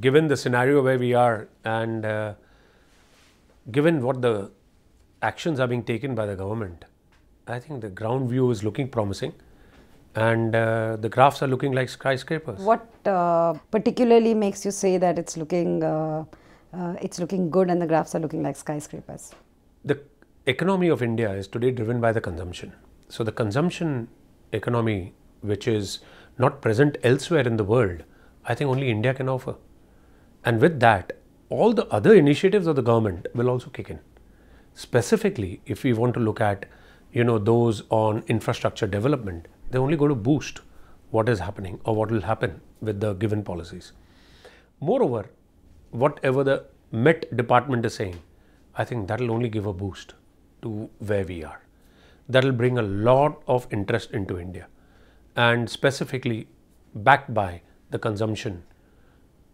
Given the scenario where we are and uh, given what the actions are being taken by the government, I think the ground view is looking promising and uh, the graphs are looking like skyscrapers. What uh, particularly makes you say that it's looking uh, uh, it's looking good and the graphs are looking like skyscrapers? The economy of India is today driven by the consumption. So the consumption economy, which is not present elsewhere in the world, I think only India can offer. And with that, all the other initiatives of the government will also kick in. Specifically, if we want to look at, you know, those on infrastructure development, they're only going to boost what is happening or what will happen with the given policies. Moreover, whatever the Met department is saying, I think that will only give a boost to where we are. That will bring a lot of interest into India and specifically backed by the consumption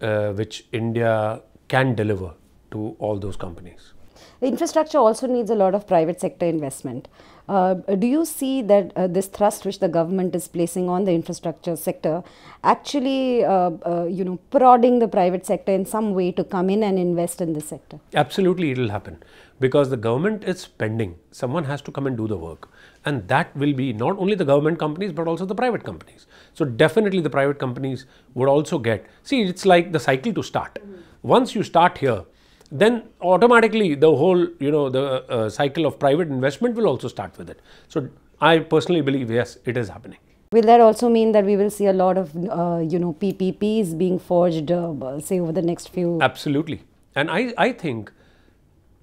uh, which India can deliver to all those companies. Infrastructure also needs a lot of private sector investment. Uh, do you see that uh, this thrust which the government is placing on the infrastructure sector actually, uh, uh, you know, prodding the private sector in some way to come in and invest in this sector? Absolutely, it will happen because the government is spending. Someone has to come and do the work, and that will be not only the government companies but also the private companies. So definitely, the private companies would also get. See, it's like the cycle to start. Mm -hmm. Once you start here, then automatically the whole you know the uh, cycle of private investment will also start with it so i personally believe yes it is happening will that also mean that we will see a lot of uh, you know ppps being forged uh, say over the next few absolutely and i i think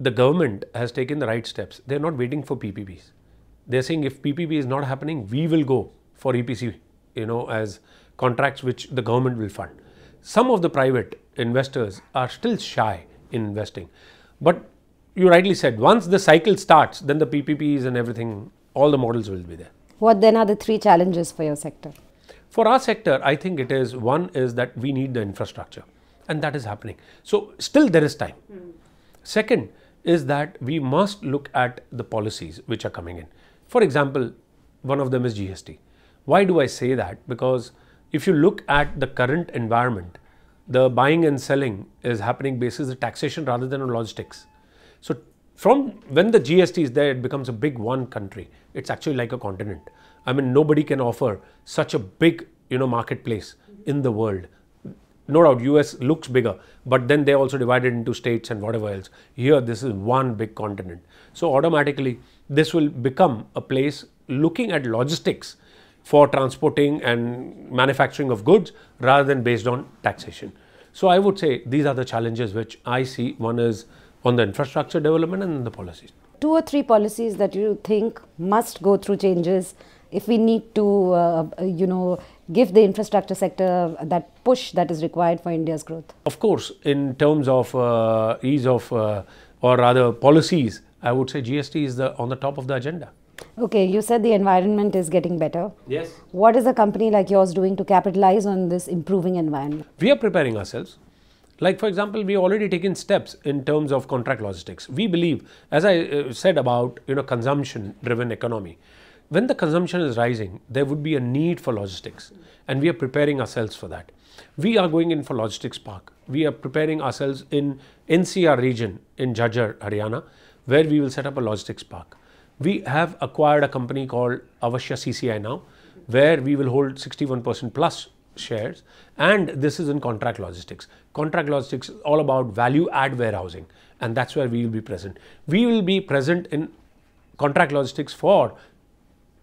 the government has taken the right steps they're not waiting for ppps they're saying if ppp is not happening we will go for epc you know as contracts which the government will fund some of the private investors are still shy in investing. But you rightly said, once the cycle starts, then the PPPs and everything, all the models will be there. What then are the three challenges for your sector? For our sector, I think it is one is that we need the infrastructure, and that is happening. So, still there is time. Mm. Second is that we must look at the policies which are coming in. For example, one of them is GST. Why do I say that? Because if you look at the current environment, the buying and selling is happening basis the taxation rather than on logistics. So from when the GST is there, it becomes a big one country. It's actually like a continent. I mean, nobody can offer such a big, you know, marketplace in the world. No doubt, US looks bigger, but then they also divided into states and whatever else. Here, this is one big continent. So automatically, this will become a place looking at logistics for transporting and manufacturing of goods rather than based on taxation. So I would say these are the challenges which I see. One is on the infrastructure development and the policies. Two or three policies that you think must go through changes if we need to, uh, you know, give the infrastructure sector that push that is required for India's growth? Of course, in terms of uh, ease of, uh, or rather policies, I would say GST is the, on the top of the agenda. Okay, you said the environment is getting better. Yes. What is a company like yours doing to capitalize on this improving environment? We are preparing ourselves. Like, for example, we already taken steps in terms of contract logistics. We believe, as I uh, said about you know consumption driven economy, when the consumption is rising, there would be a need for logistics, and we are preparing ourselves for that. We are going in for logistics park. We are preparing ourselves in NCR region in Jhajjar, Haryana, where we will set up a logistics park we have acquired a company called Avvashya CCI now, where we will hold 61% plus shares and this is in contract logistics. Contract logistics is all about value add warehousing and that's where we will be present. We will be present in contract logistics for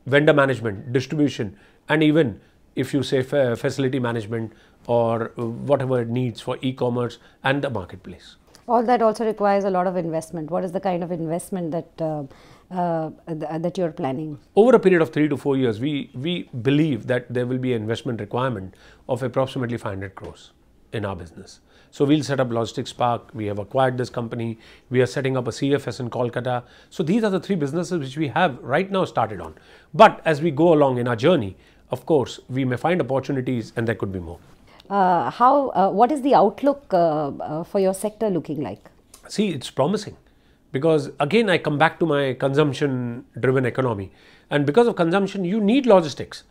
vendor management, distribution and even if you say facility management or whatever it needs for e-commerce and the marketplace. All that also requires a lot of investment. What is the kind of investment that uh, uh, th that you're planning? Over a period of three to four years, we, we believe that there will be an investment requirement of approximately 500 crores in our business. So we'll set up logistics park. We have acquired this company. We are setting up a CFS in Kolkata. So these are the three businesses which we have right now started on. But as we go along in our journey, of course, we may find opportunities and there could be more. Uh, how? Uh, what is the outlook uh, uh, for your sector looking like? See, it's promising because again I come back to my consumption driven economy and because of consumption you need logistics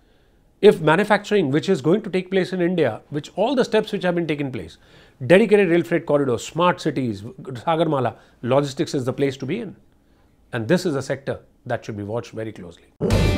if manufacturing, which is going to take place in India, which all the steps which have been taken place, dedicated rail freight corridors, smart cities, Sagarmala, logistics is the place to be in. And this is a sector that should be watched very closely.